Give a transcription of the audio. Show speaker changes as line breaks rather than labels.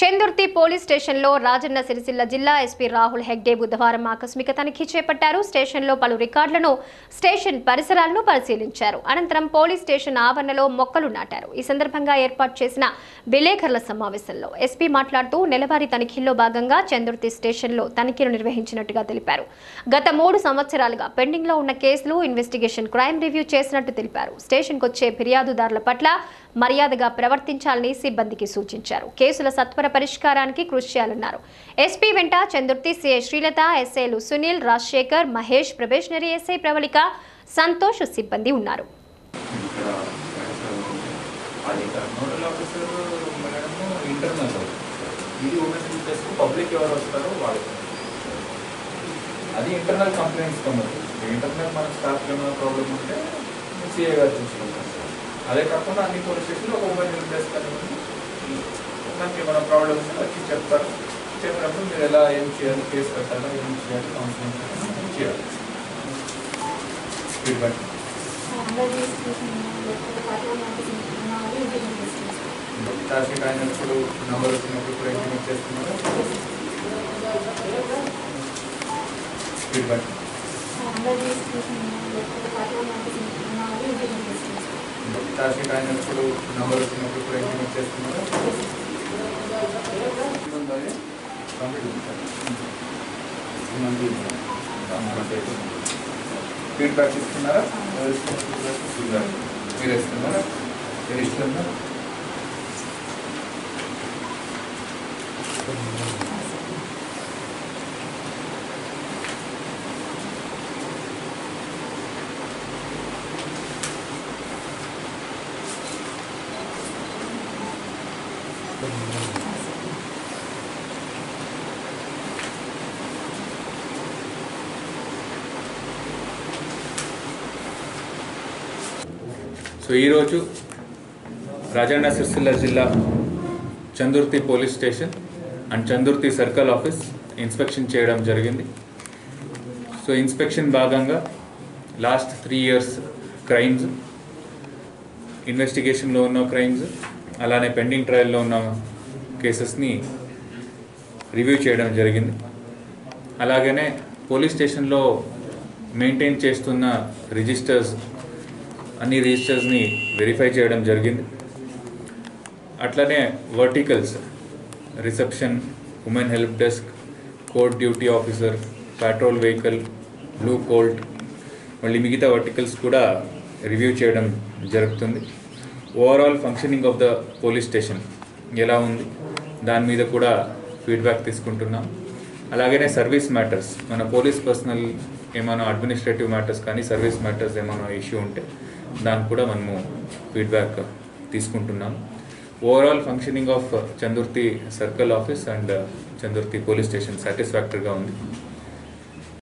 Chandurthi police స్టేషన్లో రాజన్న సిరిసిల్ల జిల్లా SP Rahul Hegde బుధవారం ఆకస్మిక తనిఖీ చేపట్టారు. స్టేషన్లో పలు రికార్డులను స్టేషన్ పరిసరాలను పరిశీలించారు. అనంతరం పోలీస్ స్టేషన్ ఆవరణలో మొక్కలు నాటారు. ఈ సందర్భంగా ఏర్పాటు చేసిన విలేకరుల సమావేశంలో ఎస్పీ మాట్లాడుతూ నెలవారీ తనిఖీల్లో భాగంగా చందుర్తి స్టేషన్లో తనిఖీలు నిర్వహించినట్టుగా తెలిపారు. గత మూడు సంవత్సరాలుగా పెండింగ్లో ఉన్న కేసులు ఇన్వెస్టిగేషన్ క్రైమ్ రివ్యూ చేసినట్టు తెలిపారు. స్టేషన్కు వచ్చే ఫిర్యాదుదారుల పట్ల మర్యాదగా ప్రవర్తించాలని సిబ్బందికి సూచించారు. కేసుల సత్వర పరిష్కారానికి కృషి చేయాలన్నారు. ఎస్పీ వెంట చందుర్తి సిఐ శ్రీలత ఎస్ఐలు సునీల్ రాజశేఖర్ మహేష్ ప్రొబేషనరీ ఎస్ఐ ప్రవళిక సంతోష్ సిబ్బంది ఉన్నారు.
అది ఇంటర్నల్ ఇది ఉమెన్ టెస్ట్ పబ్లిక్ ఎవరు వస్తారో వాళ్ళకి అది ఇంటర్నల్ కంప్లైంట్స్ కమ్మదు ఇంటర్నల్ మన స్టాఫ్కి ఏమైనా ప్రాబ్లం ఉంటే సిఏ గారు చూసుకుంటాం అదే కాకుండా అన్ని పోలీస్ స్టేషన్లో ఒక ఉమెన్ హెల్ప్ డెస్క్ అనేది మనకి ఏమైనా ప్రాబ్లమ్స్ వచ్చి చెప్తారు. చెప్పినప్పుడు మీరు ఎలా ఏం చేయాలి కేసు కట్టాలా ఏం చేయాలి కౌన్సిలింగ్ చేయాలి? ఫీడ్బ్యాక్ ట్రాఫిక్ అయినప్పుడు నంబర్ వచ్చినప్పుడు కూడా ఇంటిమేట్ చేస్తున్నారు? ఫీడ్బ్యాక్ ట్రాఫిక్ అయినప్పుడు నంబర్ వచ్చినప్పుడు కూడా ఇంటిమేట్ చేస్తున్నారు? ఫీడ్బ్యాక్ ఇస్తున్నారా ఫీడ్బ్యాక్ మీరు ఇస్తున్నారా మీరు ఇస్తున్నారా సో ఈరోజు రాజన్న సిరిసిల్ల జిల్లా Chandurthi police station and Chandurthi circle office inspection చేయడం జరిగింది. సో ఇన్స్పెక్షన్ భాగంగా లాస్ట్ త్రీ ఇయర్స్ క్రైమ్స్ ఇన్వెస్టిగేషన్లో ఉన్న క్రైమ్స్ అలానే పెండింగ్ ట్రయల్లో ఉన్న కేసెస్ని రివ్యూ చేయడం జరిగింది. అలాగనే పోలీస్ స్టేషన్లో మెయింటైన్ చేస్తున్న రిజిస్టర్స్ అన్ని రిజిస్టర్స్ని వెరిఫై చేయడం జరిగింది. అట్లనే verticals reception women help desk court duty officer patrol vehicle blue colt మళ్ళీ మిగతా వర్టికల్స్ కూడా రివ్యూ చేయడం జరుగుతుంది. Overall functioning of the police station ఎలా ఉంది? దాని మీద కూడా ఫీడ్బ్యాక్ తీసుకుంటున్నాం. అలాగనే సర్వీస్ మ్యాటర్స్ మన పోలీస్ పర్సనల్ ఏమైనా అడ్మినిస్ట్రేటివ్ మ్యాటర్స్ కానీ సర్వీస్ మ్యాటర్స్ ఏమైనా ఇష్యూ ఉంటే దానికి కూడా మనము ఫీడ్బ్యాక్ తీసుకుంటున్నాం. Overall functioning of Chandurthi circle office and Chandurthi police station సాటిస్ఫాక్టరీగా ఉంది.